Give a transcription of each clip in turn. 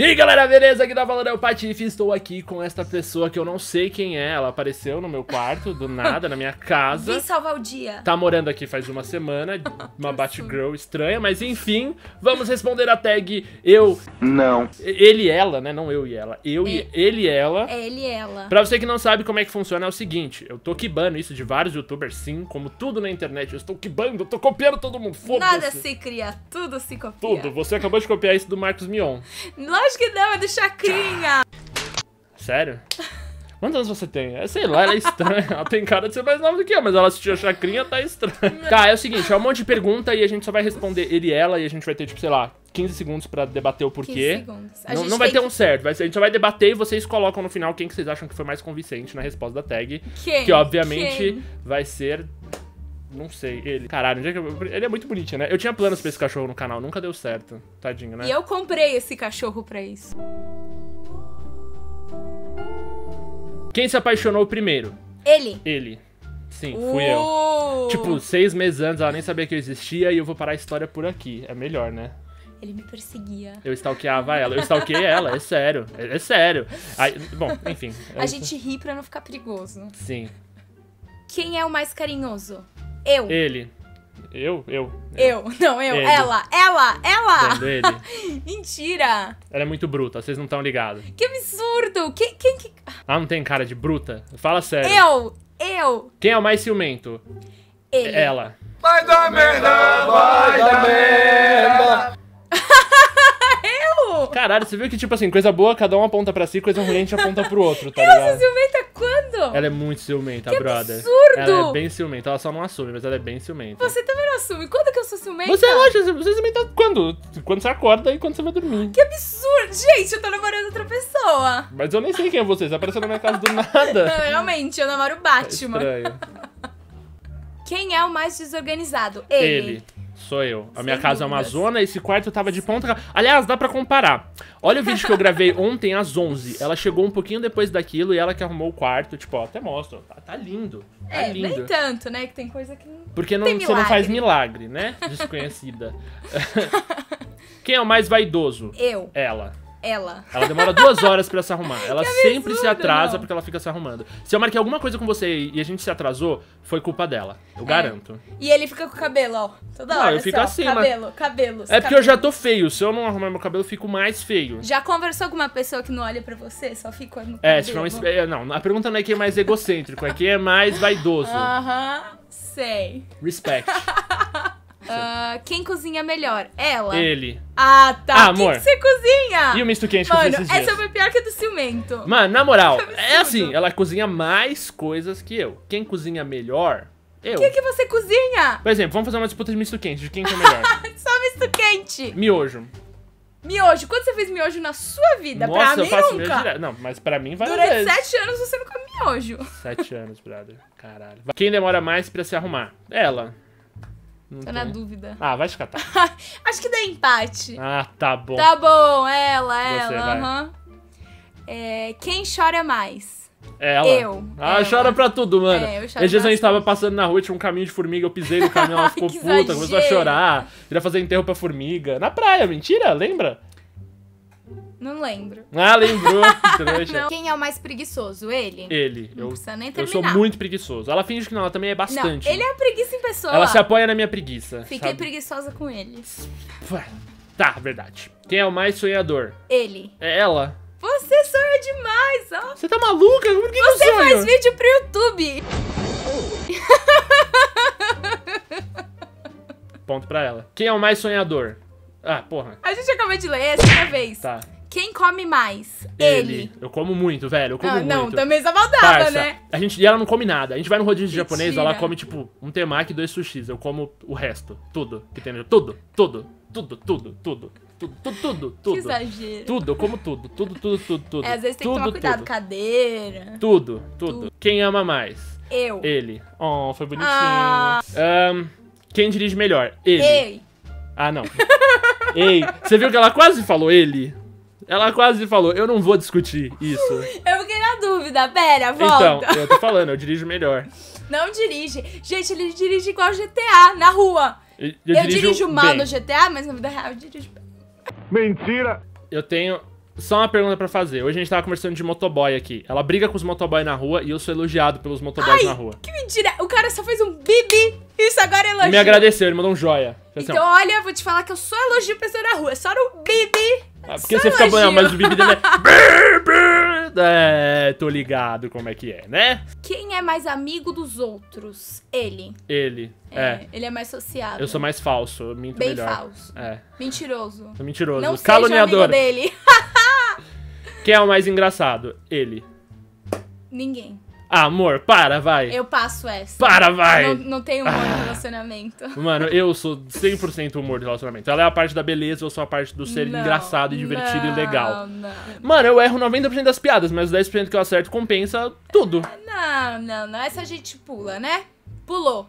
E aí galera, beleza? Aqui tá falando é o Patife, estou aqui com esta pessoa que eu não sei quem é, ela apareceu no meu quarto, do nada, na minha casa. Vim salvar o dia. Tá morando aqui faz uma semana, uma Batgirl estranha, mas enfim, vamos responder a tag eu... Não. Ele e ela, né? Não eu e ela. Eu e ele e ela. É ele e ela. Pra você que não sabe como é que funciona, é o seguinte, eu tô quibando isso de vários youtubers, sim, como tudo na internet, eu estou quibando, eu tô copiando todo mundo, foda-se. Nada se cria, tudo se copia. Tudo, você acabou de copiar isso do Marcos Mion. Lógico que não, é do Chacrinha. Sério? Quantos anos você tem? É, sei lá, ela é estranha. Ela tem cara de ser mais nova do que eu, mas ela assistiu a Chacrinha, tá estranha. Tá, é o seguinte, é um monte de pergunta e a gente só vai responder ele e ela e a gente vai ter, tipo, sei lá, 15 segundos pra debater o 15 porquê. segundos. A Não, gente não vai ter um certo, vai ser- a gente só vai debater e vocês colocam no final quem que vocês acham que foi mais convincente na resposta da tag. Quem? Que obviamente Quem? vai ser. Não sei, ele. Caralho, onde é que eu- ele é muito bonitinho, né? Eu tinha planos pra esse cachorro no canal, nunca deu certo. Tadinho, né? E eu comprei esse cachorro pra isso. Quem se apaixonou primeiro? Ele. Ele. Sim, fui eu. Uh! Tipo, seis meses antes ela nem sabia que eu existia e eu vou parar a história por aqui. É melhor, né? Ele me perseguia. Eu stalkeava ela. Eu stalkeei ela, é sério. É, é sério. Aí, bom, enfim. A gente ri pra não ficar perigoso. Sim. Quem é o mais carinhoso? Eu. Ele. Eu? Eu. Eu. Não, eu. Ele. Ela. Ela. Ela. Vendo ele. Mentira. Ela é muito bruta, vocês não estão ligados. Que absurdo. Quem, quem que... Ela não tem cara de bruta? Fala sério. Eu. Eu. Quem é o mais ciumento? Ele. Ela. Vai dar merda, vai dar merda. Eu. Caralho, você viu que, tipo assim, coisa boa, cada um aponta pra si, coisa ruim a gente aponta pro outro, tá Eu sou ligado? ciumenta quando? Ela é muito ciumenta, Que brother. absurdo! Ela é bem ciumenta, ela só não assume, mas ela é bem ciumenta. Você também não assume. Quando que eu sou ciumenta? Você lógico, você ciumenta quando? Quando você acorda e quando você vai dormir. Que absurdo. Gente, eu tô namorando outra pessoa. Mas eu nem sei quem é você, você apareceu na minha casa do Não, nada. realmente, eu namoro o É Batman. estranho. Quem é o mais desorganizado? Ele. Ele. Sou eu. A minha Sem casa é uma dúvidas. zona, esse quarto tava de ponta. Aliás, dá pra comparar. Olha o vídeo que eu gravei ontem às 11. Ela chegou um pouquinho depois daquilo e ela que arrumou o quarto. Tipo, ó, até mostro. Tá, tá lindo. Tá É, lindo. nem tanto, né? Que tem coisa que não. Porque não, você não faz milagre, né? Desconhecida. Quem é o mais vaidoso? Eu. Ela. Ela. Ela demora duas horas pra se arrumar. Ela sempre se absurdo, atrasa não. porque ela fica se arrumando. Se eu marquei alguma coisa com você e a gente se atrasou, foi culpa dela. Eu garanto. E ele fica com o cabelo, ó. Toda Não, hora. eu fico assim, ó, assim, mas- Cabelo, cabelos. É porque eu já cabelos. tô feio. Se eu não arrumar meu cabelo, eu fico mais feio. Já conversou com uma pessoa que não olha pra você? Só fica no É, cabelo? se for um espe- é, não, a pergunta não é quem é mais egocêntrico, é quem é mais vaidoso. Aham, sei. Respect. Ah, quem cozinha melhor? Ela? Ele. Ah, tá. Ah, O que amor. que você cozinha? E o misto quente que eu Mano, fiz esses dias? essa foi pior que a do ciumento. Mano, na moral, é absurdo. assim, ela cozinha mais coisas que eu. Quem cozinha melhor, eu. O que, que você cozinha? Por exemplo, vamos fazer uma disputa de misto quente, de quem que é melhor. Só misto quente. Miojo. Miojo. Quando você fez miojo na sua vida? Nossa, pra eu mim faço nunca. miojo. Não, mas pra mim várias Durante vezes. sete anos você não come miojo. Sete anos, brother. Caralho. Quem demora mais pra se arrumar? Ela. Não Tô na tem. dúvida. Ah, vai te catar. Acho que dá empate. Ah, tá bom. Tá bom, ela, Você, ela, aham. É, quem chora mais? Ela. Eu, Ah, ela. chora pra tudo, mano. É, eu choro Esses dias a gente tava passando na rua, tinha um caminho de formiga, eu pisei no caminhão, ela ficou puta, começou a exagero. chorar. Queria fazer enterro pra formiga. Na praia, mentira? Lembra? Não lembro. Ah, lembrou. trouxa. Não. Quem é o mais preguiçoso? Ele? Ele. Não Eu, precisa nem eu terminar. sou muito preguiçoso. Ela finge que não, ela também é Não, bastante. ele é preguiça em pessoa. Ela se apoia na minha preguiça. Fiquei sabe? preguiçosa com ele. Tá, verdade. Quem é o mais sonhador? Ele. É ela. Você sonha demais, ó. Você tá maluca? Por que, que eu Você sonho? faz vídeo pro YouTube. Ponto pra ela. Quem é o mais sonhador? Ah, porra. A gente acabou de ler essa outra vez. Tá. Quem come mais? Ele. Eu como muito, velho. Eu como Ah, muito. não, também só faltava, Parça, né? a gente, e ela não come nada. A gente vai no rodízio Mentira. japonês, ela come, tipo, um temaki e dois sushis. Eu como o resto. Tudo. Que tem no- Tudo, tudo, tudo, tudo, tudo. Tudo, tudo, tudo, Que tudo. exagero. Tudo, eu como tudo. Tudo, tudo, tudo, tudo. É, às vezes tem tudo, que tomar cuidado. Tudo, Cadeira. tudo, tudo. Quem ama mais? Eu. Ele. Oh, foi bonitinho. Ah. Ahn, quem dirige melhor? Ele. Ei. Ah, não. Ei, você viu que ela quase falou ele? Ela quase falou, eu não vou discutir isso. Eu fiquei na dúvida. Pera, volta. Então, eu tô falando, eu dirijo melhor. Não dirige. Gente, ele dirige igual GTA, na rua. Eu, Eu, dirijo mal bem. no GTA, mas na vida real eu dirijo bem. Mentira. Eu tenho Só uma pergunta pra fazer. Hoje a gente tava conversando de motoboy aqui. Ela briga com os motoboy na rua e eu sou elogiado pelos motoboys na rua. Que mentira. O cara só fez um bibi. Isso agora é elogio. me agradeceu, ele mandou um joia. Então, olha, eu vou te falar que eu só elogio pessoa na rua. É só no bibi. Ah, porque só você fica bom, mas o bibi dele é. É, tô ligado como é que é, né? Quem é mais amigo dos outros? Ele. Ele. É. Ele é mais sociável. Eu sou mais falso, eu minto Bem melhor. falso. É. Mentiroso. Sou mentiroso. Não seja Caluniador. amigo dele. Quem é o mais engraçado? Ele. Ninguém. Ah, amor, para, vai. Eu passo essa. Para, vai. Não, não tenho humor no relacionamento. Mano, eu sou 100% humor de relacionamento. Ela é a parte da beleza, eu sou a parte do ser Não, engraçado, e divertido não, e legal. Não, Mano, eu erro 90% das piadas, mas os 10% que eu acerto compensa tudo. não, não, não. Essa a gente pula, né? Pulou.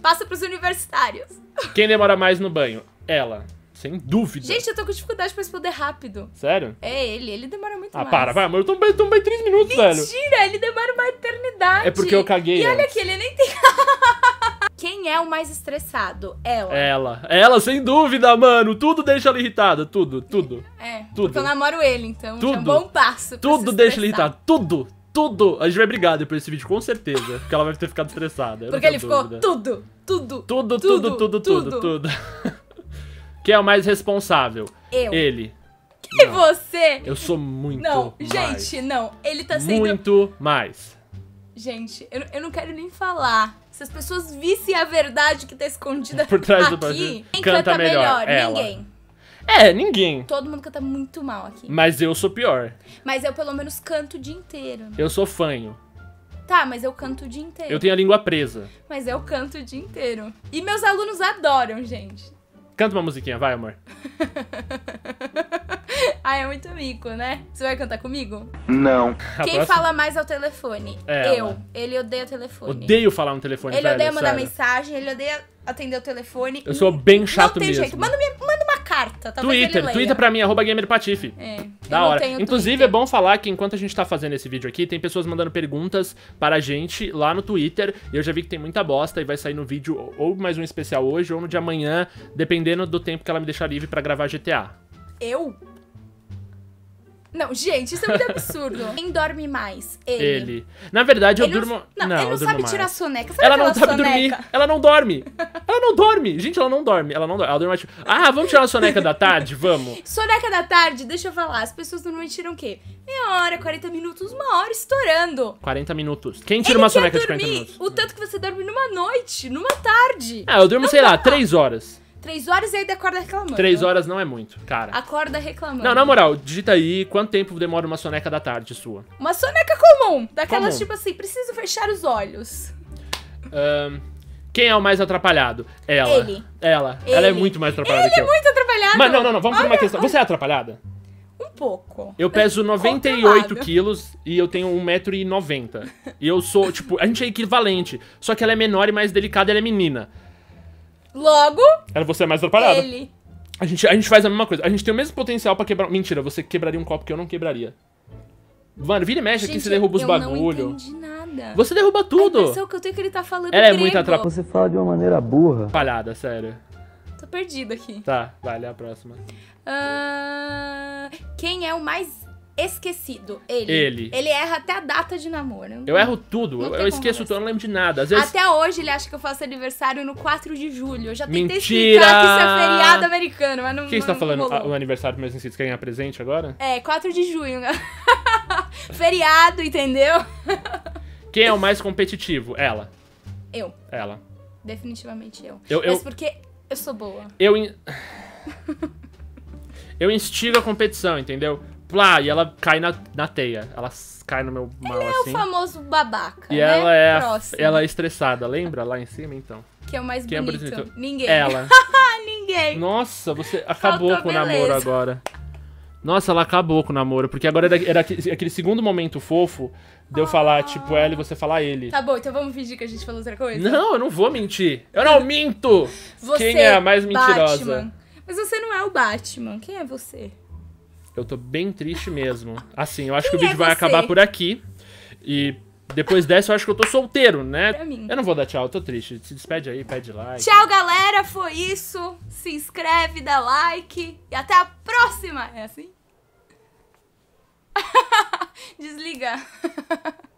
Passa pros universitários. Quem demora mais no banho? Ela. Sem dúvida. Gente, eu tô com dificuldade pra responder rápido. Sério? É ele, ele demora muito Ah, mais. para, vai, amor. Eu tô bem 3 minutos, velho. Mentira, ele demora uma eternidade. É porque eu caguei E olha antes. aqui, ele nem tem. Quem é o mais estressado? Ela. Ela. Ela, sem dúvida, mano. Tudo deixa ela irritada. Tudo, tudo. É, Tudo. porque eu namoro ele, então já é um Tudo. bom passo. Tudo deixa ela estressar. irritada. Tudo. Tudo. A gente vai brigar depois desse vídeo, com certeza. Porque ela vai ter ficado estressada. eu Porque ele tenho ficou dúvida. tudo, tudo, Tudo, tudo, tudo, tudo, tudo. Quem é o mais responsável? Eu. Ele. E você? Eu sou muito Não, mais. gente, não. Ele tá sendo. Muito mais. Gente, eu, eu não quero nem falar. Se as pessoas vissem a verdade que tá escondida Por trás do aqui, bagulho. quem Canta canta, melhor. Ninguém. É, ninguém. Todo mundo canta muito mal aqui. Mas eu sou pior. Mas eu pelo menos canto o dia inteiro. Eu sou fanho. Tá, mas eu canto o dia inteiro. Eu tenho a língua presa. Mas eu canto o dia inteiro. E meus alunos adoram, gente. Canta uma musiquinha, vai, amor. Ah, é muito mico, né? Você vai cantar comigo? Não. Quem próxima- fala mais ao telefone? Ela. Eu. Ele odeia telefone. Odeio falar no telefone, Ele velho, odeia mandar sério. mensagem, ele odeia atender o telefone. Eu sou bem chato Não tem mesmo. jeito. Manda, minha- manda carta, talvez Twitter. Twitter pra mim, arroba gamerpatife. É, Da hora. Inclusive, Twitter. é bom falar que enquanto a gente tá fazendo esse vídeo aqui, tem pessoas mandando perguntas para a gente lá no Twitter. E eu já vi que tem muita bosta e vai sair no vídeo ou mais um especial hoje ou no de amanhã, dependendo do tempo que ela me deixar livre pra gravar GTA. Eu? Não, gente, isso é muito absurdo. Quem dorme mais? Ele. Ele. Na verdade, eu Ele durmo. Não, Não, ele eu não durmo sabe mais. tirar soneca. Sabe Ela não sabe dormir. soneca? Ela não dorme. Ela não dorme. Gente, ela não dorme. Ela não dorme. Ela dorme tipo, ah, vamos tirar uma soneca da tarde? Vamos. Soneca da tarde, deixa eu falar. As pessoas normalmente tiram o quê? Meia hora, 40 minutos, uma hora estourando. 40 minutos. Quem tira Ele uma quer soneca de dormir 40 minutos? o tanto que você dorme numa noite, numa tarde. Ah, eu durmo, sei lá, 3 horas. Três horas e ainda acorda reclamando. 3 horas não é muito, cara. Acorda reclamando. Não, na moral, digita aí quanto tempo demora uma soneca da tarde sua. Uma soneca comum. Daquelas Comum. tipo assim, preciso fechar os olhos. Ahn, quem é o mais atrapalhado? Ela. Ele. Ela. Ela é Ele. muito mais atrapalhada Ele que é eu. muito atrapalhado. Mas não, não, não, vamos por uma Olha, questão. Você é atrapalhada? Um pouco. Eu peso 98 Controlado. quilos e eu tenho 1,90m. E eu sou, tipo, a gente é equivalente. Só que ela é menor e mais delicada, ela é menina. Logo, Ela você é mais atrapalhada. ele. A gente, a gente faz a mesma coisa. A gente tem o mesmo potencial pra quebrar. Mentira, você quebraria um copo que eu não quebraria. Mano, vira e mexe aqui, Gente, você derruba os eu bagulho. não entendi nada. Você derruba A tudo. impressão que eu tenho é que ele tá falando Ela é grego. muito atrapalhada. Você fala de uma maneira burra. Atrapalhada, sério. Tô perdido aqui. Tá, vai, lê a próxima. Ah, quem é o mais esquecido? Ele. Ele. Ele erra até a data de namoro. Eu erro tudo, Não eu, tem eu como esqueço tudo, eu não lembro de nada. Às vezes. Até hoje ele acha que eu faço aniversário no 4 de julho. Eu já tentei Mentira! explicar que isso é feriado americano, mas não Quem está não falando rolou. ah, o aniversário do meus inscritos quer ganhar presente agora? É, 4 de junho. feriado, entendeu? Quem é o mais competitivo? Ela. Eu. Ela. Definitivamente eu. Eu- eu- Mas porque eu sou boa. Eu. in- eu instigo a competição, entendeu? Plá, e ela cai na, na teia. Ela cai no meu mal É assim. o famoso babaca, E né? ela é, a- Próximo, ela é estressada, lembra? Lá em cima, então. Que é o mais Quem é bonito. bonito? Ninguém. Ela. Ah, ninguém. Nossa, você acabou Faltou com o namoro beleza. agora. Nossa, ela acabou com o namoro, porque agora era, era aquele aquele segundo momento fofo de eu falar, tipo, ela e você falar ele. Tá bom, então vamos fingir que a gente falou outra coisa? Não, eu não vou mentir. Eu não minto! Você, Quem é a mais mentirosa? Batman. Mas você não é o Batman. Quem é você? Eu tô bem triste mesmo. Assim, eu acho que o Quem é vídeo vai acabar por aqui. E depois dessa eu acho que eu tô solteiro, né? Pra mim. Eu não vou dar tchau, eu tô triste. Se despede aí, pede like. Tchau, galera. Foi isso. Se inscreve, dá like. E até a próxima. É assim? Desliga.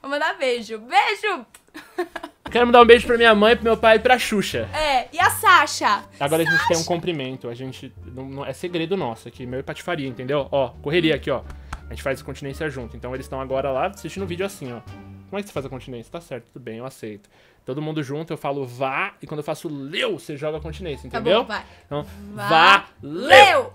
Vou mandar beijo. Beijo! Quero mandar um beijo pra minha mãe, pro meu pai e pra Xuxa. É, e a Sasha? Agora a gente tem um cumprimento. A gente. Não, não- é segredo nosso aqui, meu e patifaria, entendeu? Ó, correria aqui, ó. A gente faz continência junto. Então eles estão agora lá assistindo o vídeo assim, ó. Como é que você faz a continência? Tá certo, tudo bem, eu aceito. Todo mundo junto, eu falo vá, e quando eu faço leu, você joga a continência, Tá entendeu? bom, vai. Então, Vá, vá, leu! Leu!